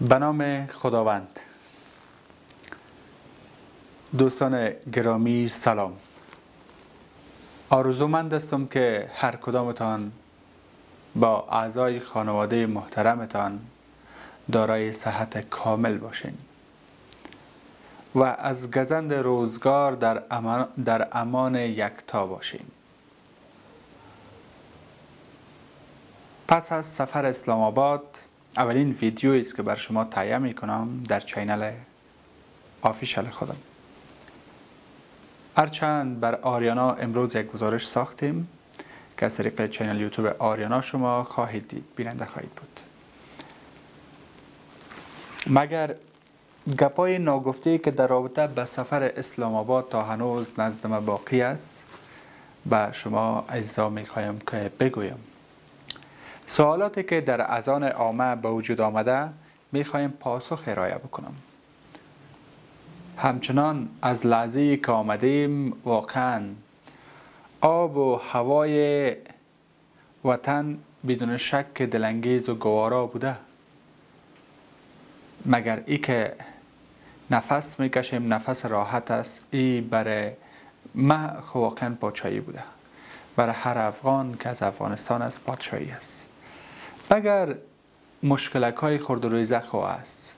به نام خداوند. دوستان گرامی سلام. آرزومند هستم که هر کدامتان با اعضای خانواده محترمتان دارای صحت کامل باشین و از گزند روزگار در امان, در امان یکتا باشین. پس از سفر اسلام آباد اولین ویدیویی است که بر شما تهیه می کنم در channel official خودم. هرچند بر آریانا امروز یک گزارش ساختیم که از طریق channel یوتیوب آریانا شما خواهید دید بیننده خواهید بود. مگر گپای ناگفته که در رابطه به سفر اسلام آباد تا هنوز نزد ما باقی است به شما اجزا می خواهیم که بگویم. سوالاتی که در ازان عامه به وجود آمده می خواهیم پاسخ ارائه بکنم. همچنان از لحظه که آمدیم واقعا آب و هوای وطن بدون شک دلانگیز و گوارا بوده. مگر ای که نفس می‌کشیم نفس راحت است ای برای ما واقعا پادشاهی بوده. برای هر افغان که از افغانستان است پادشاهی است. اگر مشکلک های خورد و ریزه خواه است.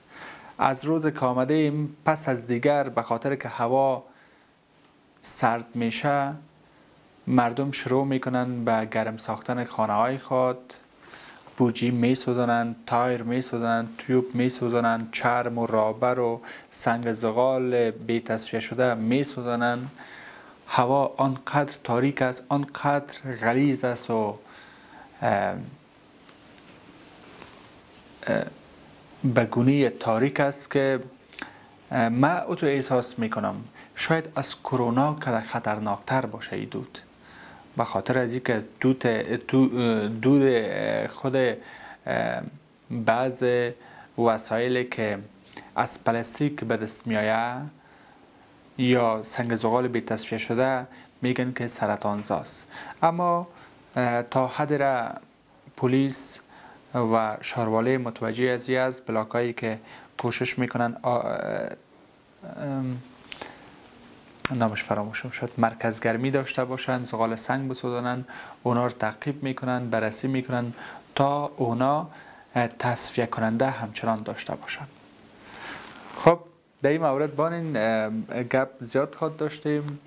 از روز که آمده ایم پس از دیگر به خاطر که هوا سرد میشه مردم شروع می‌کنن به گرم ساختن خانه های خود. بوجی می سوزنن تایر می سوزنن تیوب می سوزنن چرم و رابر و سنگ زغال بی تصفیه شده می سوزنن هوا آنقدر تاریک است آنقدر غلیظ است و به تاریک است که من او تو احساس می‌کنم شاید از کرونا که خطرناکتر باشه ای دود. به خاطر از اینکه دود, دود خود بعض وسایلی که از پلاستیک به دست میآید یا سنگ زغال بی تصفیه شده میگن که سرطانزاست اما تا حد را پلیس و شارواله متوجه از از بلاکایی که کوشش می‌کنن نامش فراموشم شد. مرکز گرمی داشته باشند زغال سنگ بسودانن اونا رو تعقیب می‌کنن بررسی می‌کنن تا اونا تصفیه کننده همچنان داشته باشند خب در این مورد بانین گپ زیاد خواد داشتیم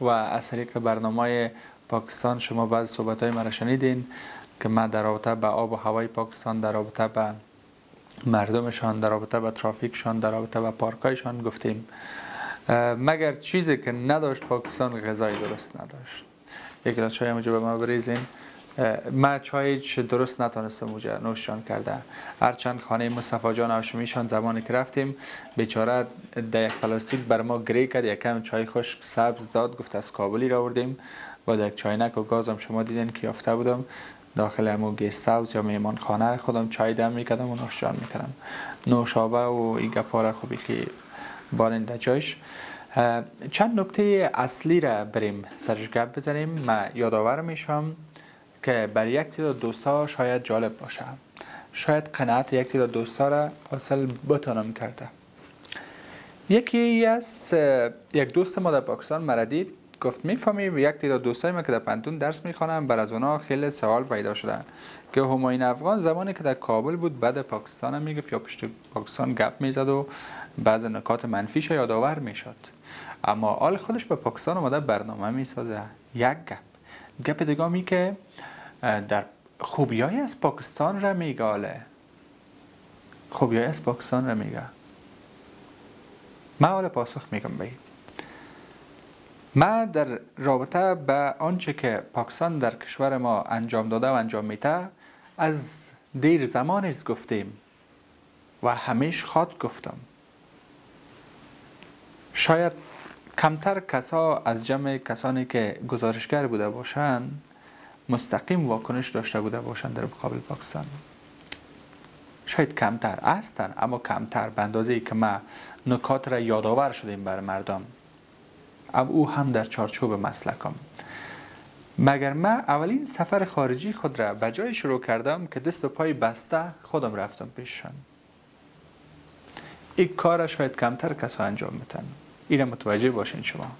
و از طریق برنامه پاکستان شما بعض صحبت های مرا شنیدین که ما در رابطه به آب و هوای پاکستان در رابطه به مردمشان در رابطه به ترافیکشان در رابطه به پارکایشان گفتیم. مگر چیزی که نداشت پاکستان غذای درست نداشت؟ یک گلاس چای به ما بریزین. ما چای درست نتونستم اونجا نوششان کرده. هرچند خانه مصطفی جان هاشمیشان زمانی که رفتیم بیچاره در یک پلاستیک بر ما گری کرد یکم چای خشک سبز داد گفت از کابلی را آوردیم. با یک چاینک و گازم شما دیدین که یافته بودم. داخل امو گیست هاوس یا میمان خانه خودم چای دم می‌کردم و نوشجان می‌کردم. نوشابه و این گپاره خوبی که بارین در جایش. چند نکته اصلی را بریم سرش گپ بزنیم. ما یادآور میشم که برای یک تعداد دوستا شاید جالب باشه. شاید قناعت یک تعداد دوستا را حاصل بتانم کرده. یکی از یک دوست ما در پاکستان مردید گفت می‌فهمی یک تعداد دوستای ما که در پنتون درس می‌خوانم بر از اونا خیلی سوال پیدا شده. که هماین افغان زمانی که در کابل بود بعد پاکستان هم می‌گفت یا پشت پاکستان گپ می‌زد و بعض نکات منفیش یادآور می‌شد. اما آل خودش به پاکستان اومده برنامه می‌سازه. یک گپ. گپ دیگه می که در خوبیای از پاکستان را میگاله خوبیای از پاکستان را میگه. من حال پاسخ میگم بگید ما در رابطه به آنچه که پاکستان در کشور ما انجام داده و انجام میده از دیر زمان است گفتیم و همیش خواد گفتم. شاید کمتر کسا از جمع کسانی که گزارشگر بوده باشند مستقیم واکنش داشته بوده باشند در مقابل پاکستان. شاید کمتر هستند اما کمتر به اندازه که ما نکات را یادآور شدیم بر مردم. او هم در چارچوب مسلکم مگر من اولین سفر خارجی خود را به جای شروع کردم که دست و پای بسته خودم رفتم پیششان این کار شاید کمتر کسا انجام میتن این متوجه باشین شما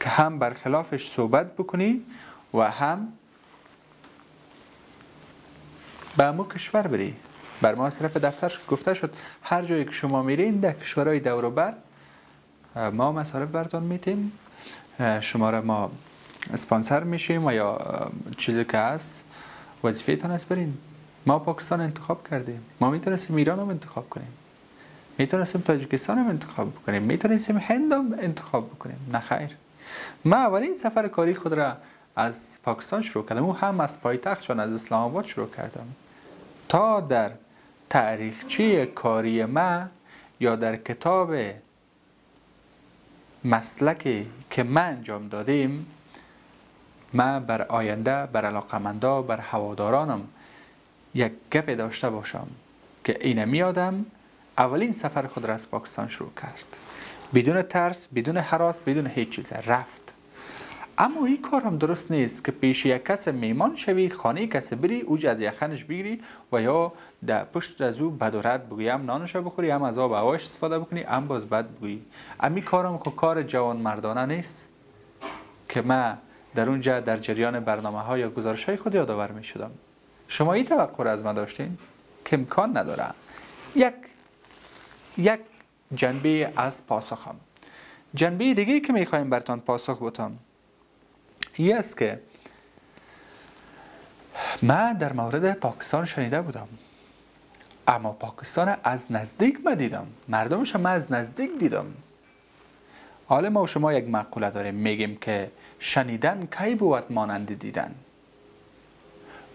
که هم برخلافش صحبت بکنی و هم به امو کشور بری بر ما از طرف دفتر گفته شد هر جایی که شما میرین در کشورهای دور بر ما مصارف برتان میتیم. شما را ما اسپانسر میشیم و یا چیزی که هست وظیفه تان است برین. ما پاکستان انتخاب کردیم. ما می‌تونستیم ایران هم انتخاب کنیم. می‌تونستیم تاجیکستان هم انتخاب کنیم می‌تونستیم هند هم انتخاب بکنیم. نه خیر. ما اولین سفر کاری خود را از پاکستان شروع کردم. او هم از پایتختشان از اسلام آباد شروع کردم. تا در تاریخچه کاری ما یا در کتاب مسلکی که من انجام دادیم ما بر آینده بر علاقمندا بر هوادارانم یک گپ داشته باشم که اینه میادم اولین سفر خود را از پاکستان شروع کرد. بدون ترس بدون حراس بدون هیچ چیز. رفت. اما این کار هم درست نیست که پیش یک کس میمان شوی خانه کس بری اوج از یخنش بگیری و یا در پشت از او بد و رد بگویی. هم نانش بخوری هم از آب هواش استفاده بکنی هم باز بد بگویی. امی کارم خو کار جوان مردانه نیست که من در اونجا در جریان برنامه ها یا گزارش های خود یادآور می شدم شما این توقع از من داشتین؟ که امکان نداره یک یک جنبه از پاسخم. جنبه دیگه که می‌خوایم برتان پاسخ بتم این است که من در مورد پاکستان شنیده بودم. اما پاکستان از نزدیک ما دیدم. مردمش من از نزدیک دیدم. حالا ما و شما یک مقوله داریم. میگیم که شنیدن کی بود مانند دیدن؟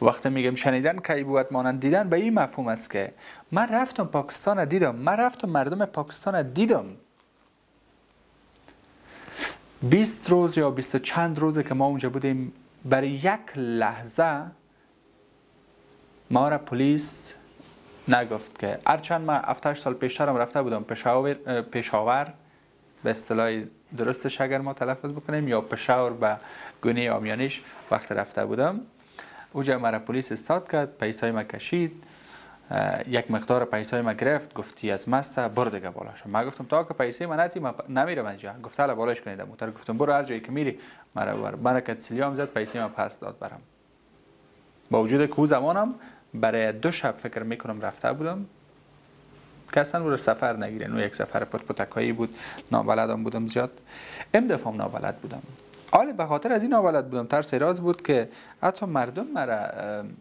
وقتی میگم شنیدن کی بود مانند دیدن به این مفهوم است که من رفتم پاکستان دیدم. من رفتم مردم پاکستان دیدم. 20 روز یا 20 چند روزه که ما اونجا بودیم برای یک لحظه ما را پلیس نگفت که هرچند ما 7 سال پیشترم رفته بودم پشاور پشاور به اصطلاح درستش اگر ما تلفظ بکنیم یا پشاور به گونه آمیانیش وقت رفته بودم. اوجا مرا پلیس استاد کرد پیسای ما کشید. یک مقدار پیسای ما گرفت گفتی از مست برو دیگه بالاش. ما گفتم تا که پیسه من نتی من نمیرم اینجا گفت حالا بالاش کنید. موتر گفتم برو هر جایی که میری. مرا بر من که سلیام زد پیسه ما پس داد برم. با وجود که او زمانم برای دو شب فکر می‌کنم رفته بودم. اصلا رو سفر نگیرن و یک سفر پت پتکایی بود. نابلدم بودم زیاد. ام دفعه نابلد بودم. حالا به خاطر از این نابلد بودم. ترس راز بود که حتی مردم مرا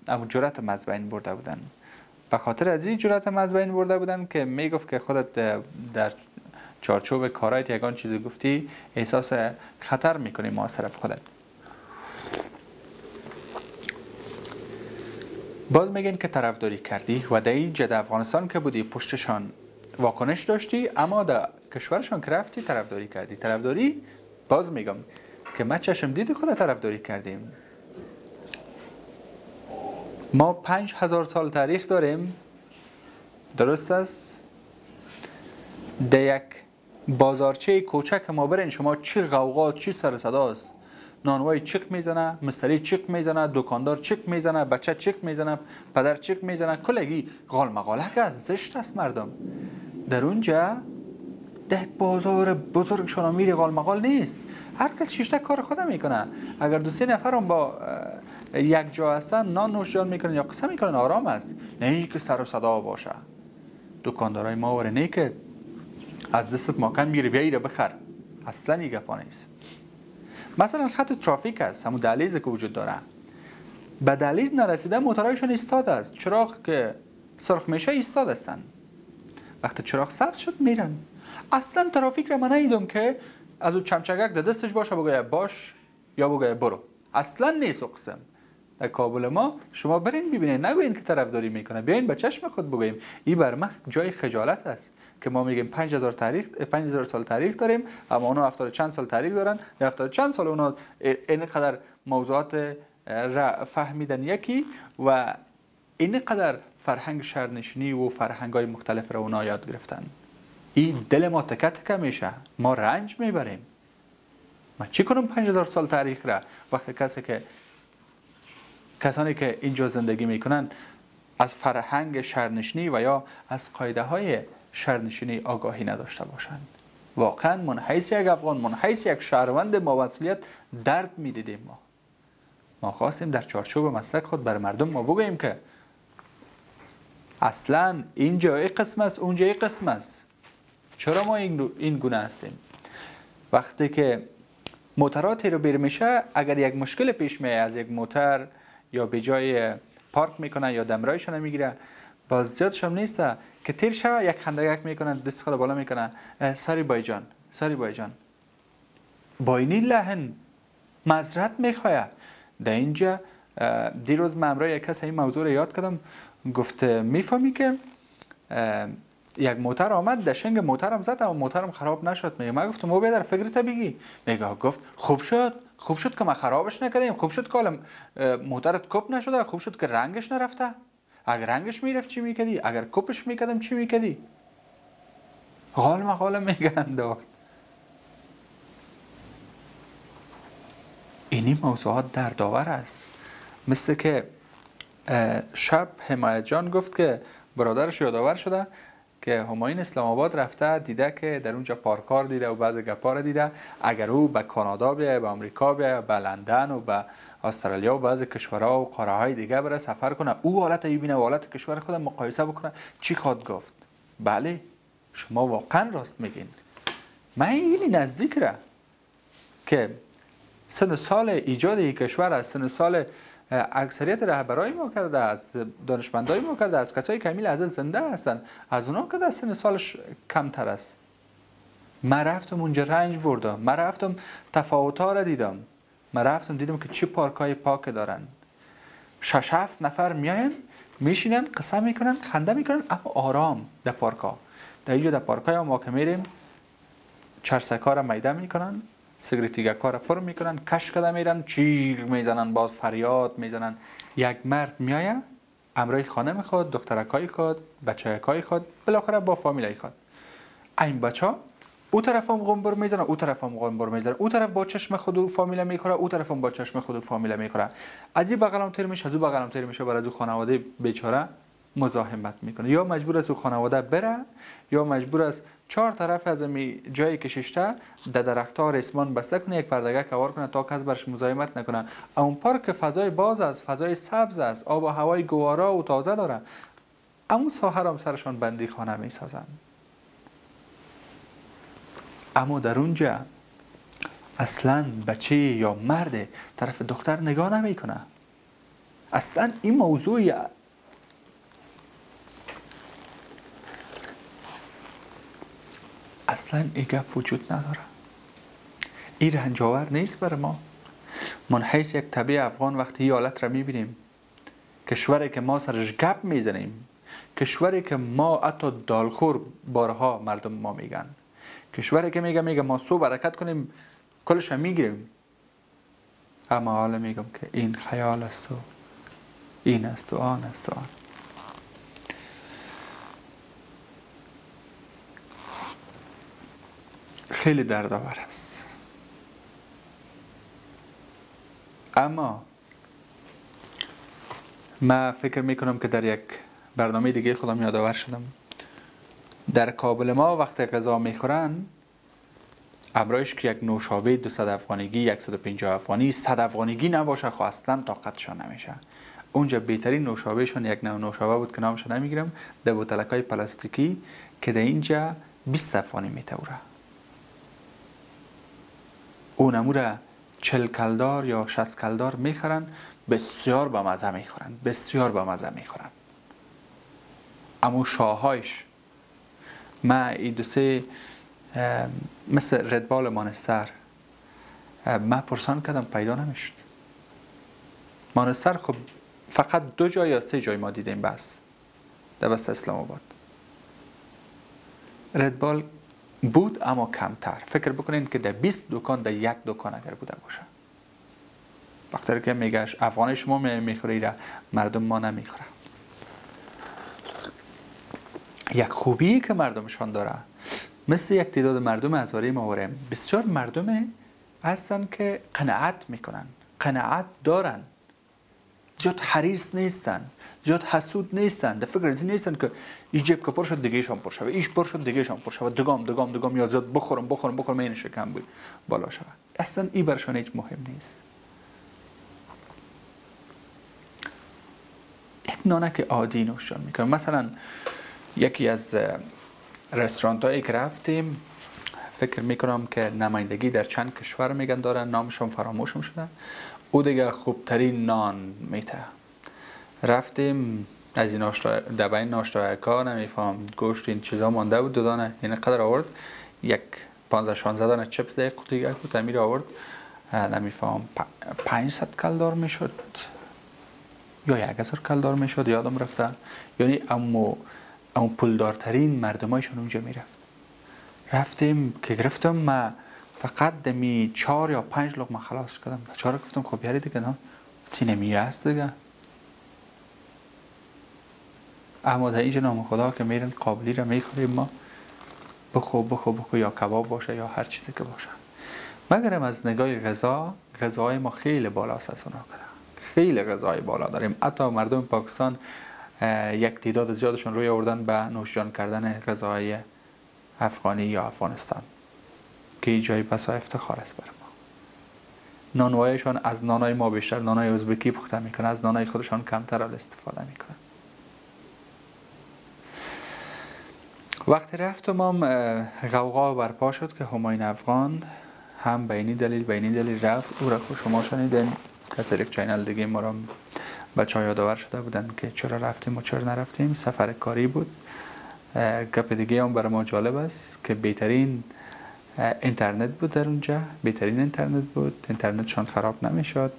اما جرات مزبین برده بودن. به خاطر از این جرات مزبین برده بودن که می‌گفت که خودت در چارچوب کارایت یگان چیزی گفتی احساس خطر می‌کنی ما صرف خودت. باز میگن که طرفداری کردی. و در جد افغانستان که بودی پشتشان واکنش داشتی اما در کشورشان که رفتی طرفداری کردی. طرفداری؟ باز میگم که ما چشم دید خود طرفداری کردیم. ما پنج هزار سال تاریخ داریم. درست است؟ در یک بازارچه کوچک ما برین. شما چی غوغا چی سر صداست نانوای چیک می‌زنه مستری چیک می‌زنه دکاندار چیک می‌زنه بچه چیک می‌زنه پدر چیک می‌زنه. کلگی غال مقاله از زشت است مردم. در اونجا ده بازار بزرگ شما میری غال مقال نیست. هر کس شیشته کار خود می‌کنه. اگر دو سه نفر با یک جا هستن نان نوشجان می‌کنن یا قصه می‌کنن آرام است. نه که سر و صدا باشه. دکاندارای ما وره. نه که از دستت ماکن میری بیایی بخر. اصلا این گپا نیست. مثلا خط ترافیک است. همون دهلیز که وجود داره. به دهلیز نرسیده موتورهایشون ایستاد است. چراغ که سرخ میشه ایستاد هستن. وقتی چراغ سبز شد میرن. اصلا ترافیک را من ندیدم که از او چمچگک در دستش باشه بگه باش یا بگه برو. اصلا نیست و قسم. در کابل ما شما برین ببینید نگوین که طرفداری می‌کنه. بیاین به چشم خود بگوییم این بر جای خجالت است که ما میگیم 5000 تاریخ 5000 سال تاریخ داریم اما اونا 70 چند سال تاریخ دارن. 70 چند سال اونا اینقدر موضوعات را فهمیدن یکی و اینقدر فرهنگ شهرنشینی و فرهنگ های مختلف را اونا یاد گرفتن. این دل ما تکه تکه میشه. ما رنج می‌بریم. ما چی کنم 5000 سال تاریخ را؟ وقتی کسی که کسانی که اینجا زندگی می‌کنن از فرهنگ شهرنشینی و یا از قایده های شرنشینی آگاهی نداشته باشند واقعا من حیث یک افغان من حیث یک شهروند ما درد می‌دیدیم ما. ما خواستیم در چارچوب مسلک خود بر مردم ما بگوییم که اصلا اینجا ای قسم است اونجا ای قسم است. چرا ما این گونه هستیم؟ وقتی که موتراتی رو بیر میشه اگر یک مشکل پیش میاد از یک موتر یا به جای پارک می‌کنه یا دمرایش نمی‌گیره باز زیادش هم نیست. که تیر شوه یک خندگک می‌کنن دست خود بالا می‌کنن. ساری بایجان ساری بایجان با اینی لحن مذرت می‌خواه. در اینجا دیروز من یک کس این موضوع رو یاد کردم. گفت می‌فهمی که یک موتر آمد در شنگ موترم زد اما موترم خراب نشد. میگه من گفتم او در فکرت بگی. میگه گفت خوب شد خوب شد که ما خرابش نکردیم خوب شد که موترت کپ نشده خوب شد که رنگش نرفته. اگر رنگش می‌رفت چی می‌کردی؟ اگر کپش می‌کردم چی می‌کردی؟ غال مقاله میگه انداخت. اینی موضوعات در داور است. مثل که شب حمایت جان گفت که برادرش یادآور شده که هماین اسلام آباد رفته دیده که در اونجا پارکار دیده و بعض گپار دیده. اگر او به کانادا بیایه به آمریکا بیایه به لندن و به استرالیا و بعض کشورها و قاره های دیگه بره سفر کنه. او حالت ای بینه و حالت کشور خود مقایسه بکنه. چی خواد گفت؟ بله شما واقعا راست میگین. من اینی نزدیک را که سن سال ایجاد یک کشور از سن سال اکثریت رهبرای ما کرده از دانشمندای ما کرده از کسایی که کمیل از زنده هستن. از اونا که در سن سالش کمتر است. من رفتم اونجا رنج بردم. من رفتم تفاوت را دیدم. من رفتم دیدم که چه پارک های پاک دارن. شش هفت نفر میاین میشینن قسم می‌کنن خنده می‌کنن اما آرام در پارک ها در اینجا در پارک ما که میریم چرسکا را میده می‌کنن. سیگریتیگه کار پر می‌کنن کش کده میرن چیر می‌زنن باز فریاد می‌زنن. یک مرد میایه امرای خانه خود دخترکای خود بچه‌کای خود بالاخره با فامیلای خود. این بچه او طرف هم غنبر می‌زنه او طرف هم غنبر می‌زنه. او طرف با چشم خود و فامیله می‌خوره او طرف هم با چشم خود و فامیله می‌خوره. از این تیر میشه از او تیر میشه برای خانواده بیچاره. مزاحمت می‌کنه. یا مجبور است او خانواده بره یا مجبور است چهار طرف از می جایی که در درخت ها ریسمان بسته کنه یک پردگه کوار کنه تا کس برش مزاحمت نکنه. اون پارک فضای باز است فضای سبز است آب و هوای گوارا و تازه داره. اما ساحه هم سرشان بندی خانه می سازند اما در اونجا اصلا بچه یا مرد طرف دختر نگاه نمی‌کنه. اصلا این موضوع اصلا این گپ وجود نداره. این رنجاور نیست بر ما. من حیث یک طبیع افغان وقتی این حالت را می‌بینیم کشوری که ما سرش گپ می‌زنیم کشوری که ما حتی دالخور بارها مردم ما میگن کشوری که میگه میگه ما صبح برکت کنیم کلش هم می‌گیریم. اما حالا میگم که این خیال است و این است و آن است و آن. خیلی دردآور است. اما من فکر می‌کنم که در یک برنامه دیگه خودم یادآور شدم. در کابل ما وقتی غذا می‌خورن امرایش که یک نوشابه 200 افغانیگی 150 افغانی 100 افغانیگی نباشه خو اصلا طاقتشان نمیشه. اونجا بهترین نوشابهشون یک نوع نوشابه بود که نامش نمی‌گیرم در بوتلک های پلاستیکی که در اینجا 20 افغانی میتوره. اون امور چل کلدار یا شست کلدار می‌خورن بسیار با مزه می‌خورن بسیار با مزه می‌خورن. اما شاههایش من ای دو سه مثل ردبال مانستر من پرسان کردم پیدا نمی‌شد. مانستر خب فقط دو جای یا سه جای ما دیدیم بس. در بست اسلام آباد. ردبال بود اما کمتر. فکر بکنین که در 20 دکان در یک دکان اگر بوده باشه. وقتی که میگش افغان شما می‌خورید مردم ما نمی‌خوره یک خوبی که مردمشان داره مثل یک تعداد مردم از ما بسیار مردم هستن که قناعت می‌کنن قناعت دارن. زیاد حریص نیستن زیاد حسود نیستن در فکر از نیستن که این جیب که پر شد دیگه ایشان پر شود ایش پر شد دیگه ایشان پر شود دگام دگام دگام یا زیاد بخورم بخورم بخورم این شکم بود بالا شود اصلا این برشان هیچ مهم نیست. یک نانک عادی نوشان می‌کنم مثلا یکی از رستورانت هایی که رفتیم فکر می‌کنم که نمایندگی در چند کشور میگن دارن نامشون فراموشم شده او دیگه خوبترین نان میته. رفتیم از این ناشتا دبای ناشتا کار نمیفهم گوشت این چیزا مانده بود دو دانه. این قدر آورد. یک 15 16 دانه چپس دیگه قطعه بود امیر آورد. نمیفهم. 500 کلدار می‌شد. یا یک هزار کلدار می‌شد یادم رفته. یعنی امو امو پولدارترین مردمایشون اونجا می‌رفت. رفتیم که گرفتم ما فقط دمی چهار یا پنج لغمه خلاص کردم چهار گفتم خب یاری دیگه نه؟ تینمی هست دیگه. اما در اینجا نام خدا که میرن قابلی رو می‌خوریم ما. بخو بخو بخو یا کباب باشه یا هر چیزی که باشه. مگرم از نگاه غذا غذای ما خیلی بالاست از اونا خیلی غذای بالا داریم. حتی مردم پاکستان یک تعداد زیادشون روی آوردن به نوشجان کردن غذای افغانی یا افغانستان. که جای بسا افتخار است بر ما. نانوایشان از نانای ما بیشتر نانای ازبکی پخته می‌کنه از نانای خودشان کمتر استفاده می‌کنن وقتی رفتم هم غوغا برپا شد که هماین افغان هم به اینی دلیل به اینی دلیل رفت. او را شما شنیدین که یک چینل دیگه ما را بچه یادآور شده بودن که چرا رفتیم و چرا نرفتیم. سفر کاری بود. گپ دیگه هم برای ما جالب است که بهترین اینترنت بود در اونجا. بهترین اینترنت بود. اینترنتشان خراب نمی‌شد.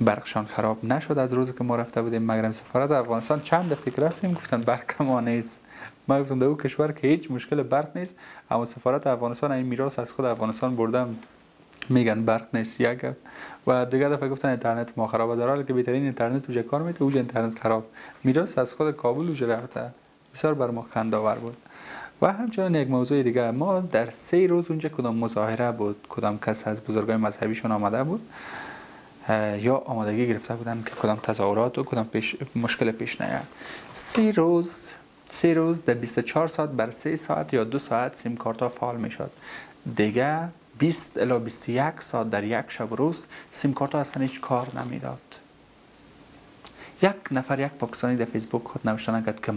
برقشان خراب نشد از روزی که ما رفته بودیم مگرم سفارت افغانستان. چند دفعه رفتیم گفتن برق ما نیست. ما گفتم در او کشور که هیچ مشکل برق نیست اما سفارت افغانستان این میراث از خود افغانستان بردم میگن برق نیست یک و دیگه دفعه گفتن اینترنت ما خرابه در حالی که بهترین اینترنت اوجه کار میده اوج اینترنت خراب. میراث از خود کابل اوجه رفته. بسیار بر ما خنداور بود. و همچنان یک موضوع دیگه ما در سه روز اونجا کدام مظاهره بود کدام کس از بزرگای مذهبیشون آمده بود یا آمادگی گرفته بودن که کدام تظاهرات و کدام پیش مشکل پیش نیاد. سه روز سه روز در 24 ساعت بر سه ساعت یا دو ساعت سیم کارت ها فعال می‌شد. دیگه 20 الی 21 ساعت در یک شب روز سیم کارت ها اصلا هیچ کار نمی‌داد. یک نفر یک پاکستانی در فیسبوک خود نوشته نکرد که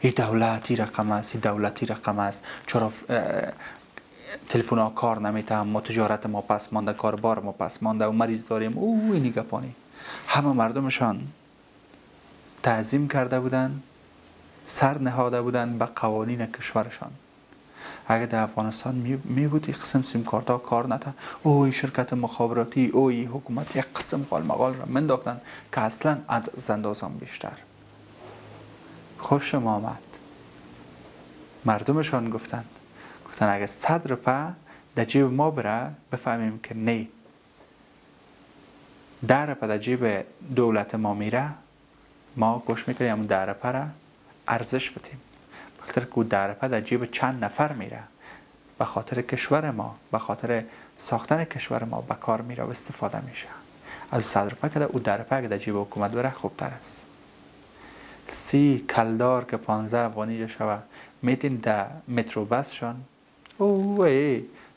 این دولتی رقم است این دولتی رقم است چرا تلفن ها کار نمیتهم ما تجارت ما پس مانده کاربار ما پس مانده و مریض داریم او اینی گپانی همه مردمشان تعظیم کرده بودن سر نهاده بودن به قوانین کشورشان اگر در افغانستان می یک قسم سیم کارت ها کار نتا اوی شرکت مخابراتی اوی حکومت یک قسم قال مقال را منداختن که اصلا از اندازان بیشتر. خوش آمد. مردمشان گفتن گفتن اگر صد روپه در جیب ما بره بفهمیم که نه در روپه در جیب دولت ما میره ما گوش می‌کنیم در روپه ارزش بدیم. بخاطر که در در جیب چند نفر میره. به خاطر کشور ما به خاطر ساختن کشور ما به کار میره و استفاده میشه. از صد روپه که او در روپه در جیب حکومت بره خوبتر است. سی کلدار که پانزه افغانی شوه میتین در مترو بس شان. او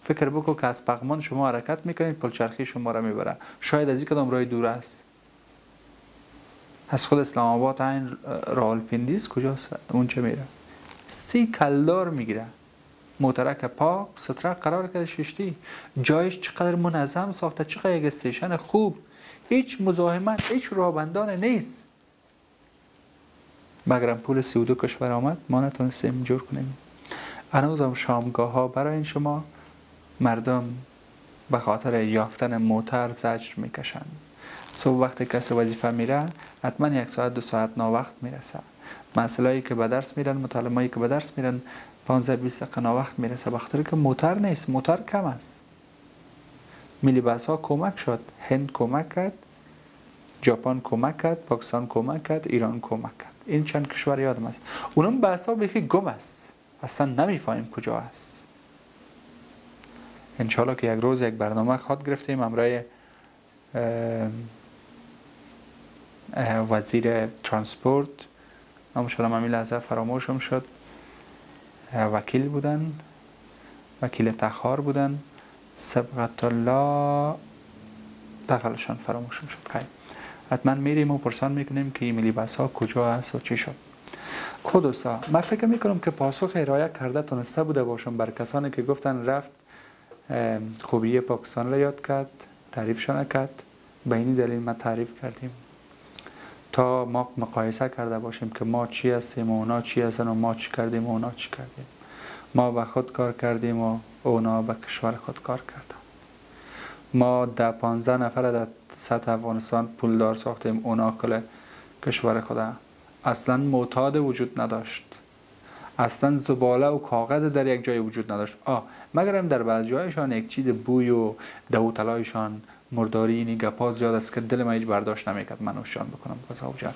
فکر بکن که از پغمان شما حرکت می‌کنید پلچرخی شما را می‌بره. شاید از این کدام راه دور است. از خود اسلام آباد این راولپندی کجاست؟ اونجا میره. سی کلدار می‌گیره. موترک پاک ستره قرار کرده ششتی. جایش چقدر منظم ساخته چقدر یک استیشن خوب. هیچ مزاحمت هیچ رابندان نیست. مگرم پول سی و دو کشور آمد ما نتونستیم جور کنیم. هنوز هم شامگاه ها برای این شما. مردم به خاطر یافتن موتر زجر می‌کشند. صبح وقت کسی وظیفه میره حتما یک ساعت دو ساعت وقت می‌رسه مسئله که به درس میرن مطالعه که به درس میرن 15 20 دقیقه وقت می‌رسه بخاطر که موتر نیست موتر کم است. ملی بس ها کمک شد هند کمک کرد ژاپن کمک کرد پاکستان کمک کرد ایران کمک کرد. این چند کشور یادم است. اونم بحث ها بخی گم است. اصلا نمی‌فهمیم کجا است. انشالله که یک روز یک برنامه خواد گرفتیم. امرای وزیر ترانسپورت نامشالله همین لحظه فراموشم شد. وکیل بودن. وکیل تخار بودن. سبقت الله. دقلشان فراموشم شد. خیلی حتما میریم و پرسان می‌کنیم که این ملی بس ها کجا هست و چی شد. کدوسا. من فکر می‌کنم که پاسخ ارائه کرده تونسته بوده باشم بر کسانی که گفتن رفت خوبی پاکستان را یاد کرد تعریفشان کرد. به این دلیل ما تعریف کردیم. ما مقایسه کرده باشیم که ما چی هستیم و اونا چی هستن و ما چی کردیم و اونا چی کردیم. ما به خود کار کردیم و اونا به کشور خود کار کردن. ما ده پانزه نفر در سطح افغانستان پولدار ساختیم اونا کل کشور خود. اصلا معتاد وجود نداشت. اصلا زباله و کاغذ در یک جای وجود نداشت. آه مگرم در بعض جایشان یک چیز بوی و دوتلایشان مرداری اینی گپا زیاد است که دل ما هیچ برداشت نمی‌کرد من اوشان بکنم. جان.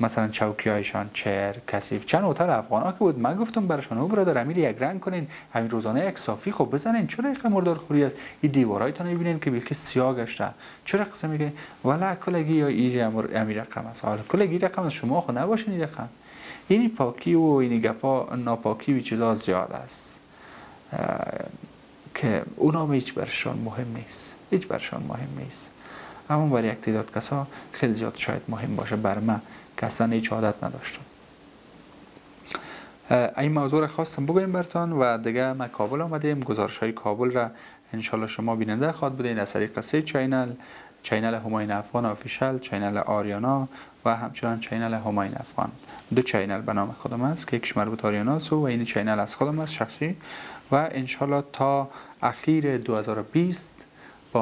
مثلا چوکی هایشان چر کثیف. چند هتل افغان ها که بود؟ من گفتم برشان او برادر امیر یک رنگ کنین. همین روزانه یک صافی خب بزنین. چرا یک مردار خوری است؟ این دیوارایتان می‌بینین که بیلکه سیاه گشته. چرا قسم میگه ولا کلگی یا ایج امیر رقم است. حالا کلگی رقم شما خو نباشین این رقم. اینی پاکی و اینی گپا ناپاکی و چیزا زیاد است. که اونا هیچ برشان مهم نیست. هیچ برشان مهم نیست. اما برای یک تعداد کسا خیلی زیاد شاید مهم باشه بر من. که اصلا هیچ عادت نداشتم. این موضوع را خواستم بگویم برتان و دیگه ما کابل آمدیم. گزارش های کابل را انشالله شما بیننده خواهد بودین. از طریق سه channel channel همایون افغان official channel آریانا و همچنان channel همایون افغان. دو channel به نام خودم است که یکش مربوط آریانا و این channel از خودم است شخصی و انشالله تا اخیر 2020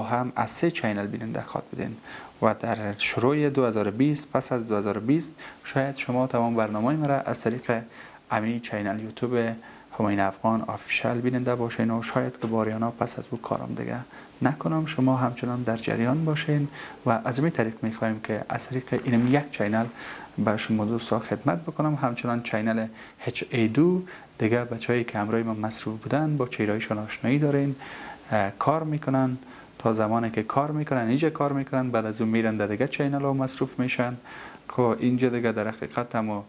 هم از سه channel بیننده خواهد بودین و در شروع 2020 پس از 2020 شاید شما تمام برنامه مرا از طریق امی channel یوتیوب همایون افغان official بیننده باشین و شاید که بر آریانا پس از او کارم دیگه نکنم. شما همچنان در جریان باشین و از این طریق می‌خوایم که از طریق اینم یک channel به شما دوستا خدمت بکنم. همچنان channel HA2 دیگه بچه‌ای که همراه ما مصروف بودن با چهرهایشان آشنایی دارین کار می‌کنن تا زمانی که کار می‌کنن اینجا کار می‌کنن بعد از اون میرن در دیگه channel ها مصروف میشن. خب اینجا دیگه در حقیقت هم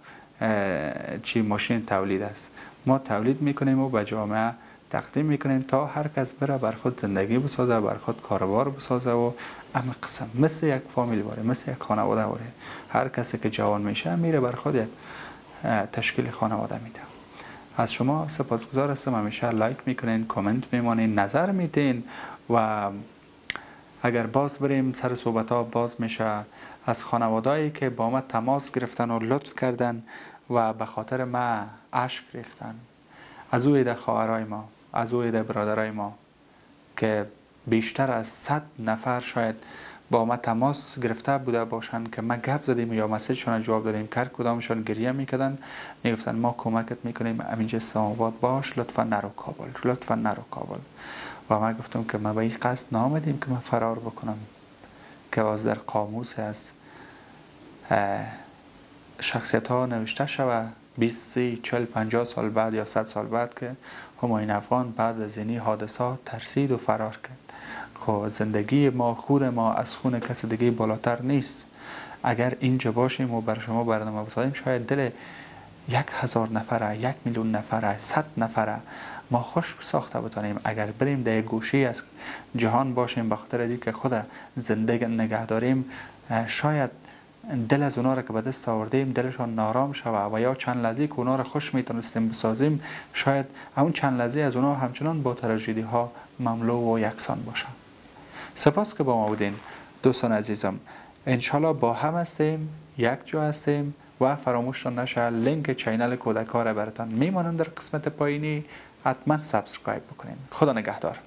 چی ماشین تولید است. ما تولید می‌کنیم و به جامعه تقدیم می‌کنیم تا هر کس بره بر خود زندگی بسازه بر خود کاروبار بسازه و اما قسم مثل یک فامیل باره مثل یک خانواده باره. هر کسی که جوان میشه میره بر خود یک تشکیل خانواده میده. از شما سپاسگزار هستم. همیشه لایک می‌کنین کامنت میمانین نظر میدین و اگر باز بریم سر صحبت ها باز میشه از خانوادهایی که با ما تماس گرفتن و لطف کردن و به خاطر ما عشق ریختن. از او ایده خواهرای ما از او ایده برادرای ما که بیشتر از صد نفر شاید با ما تماس گرفته بوده باشند که ما گپ زدیم یا مسیجشان جواب دادیم. کار کدامشان گریه می‌کردن می‌گفتن ما کمکت می‌کنیم امینجا اسلام باش لطفا نرو کابل لطفا نرو کابل. و من گفتم که ما به این قصد نامدیم که من فرار بکنم. که باز در قاموس از شخصیت ها نوشته شود 20 30 40 50 سال بعد یا 100 سال بعد که هماین افغان بعد از اینی حادثات ترسید و فرار کرد. خب زندگی ما خور ما از خون کس دیگه بالاتر نیست. اگر اینجا باشیم و بر شما برنامه بسازیم شاید دل یک هزار نفره یک میلیون نفره صد نفره ما خوش ساخته بتانیم. اگر بریم در گوشی از جهان باشیم به خاطر از اینکه خود زندگی نگه داریم شاید دل از اونا را که به دست آوردیم دلشان نارام شوه و یا چند لحظه که اونا را خوش می‌تونستیم بسازیم شاید اون چند لحظه از اونا همچنان با تراژدی ها مملو و یکسان باشه سپاس که با ما بودین دوستان عزیزم. انشالله با هم هستیم یک جا هستیم و فراموش نشه link channel کودکار براتان میمانم در قسمت پایینی. حتما سابسکرایب بکنین. خدا نگهدار.